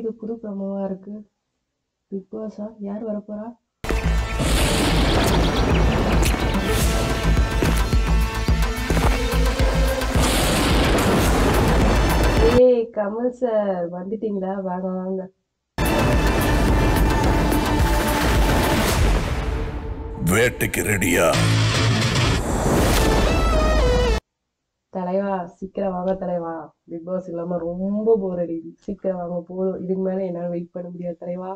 இது புது ப்ரோமோவா இருக்கு. பிக் பாஸா யார் வரப்போறா? ஏய் கமல் சார் வந்துட்டீங்களா? வாங்க வாங்க. வேட்டைக்கு ரெடியா தலைவா சீக்கிரம் வாங்க தலைவா. பிக் பாஸ் இல்லாம ரொம்ப போர் அடிக்குது. சீக்கிரம் வாங்க போதும். இதுக்கு மேல என்னால வெயிட் பண்ண முடியாது தலைவா.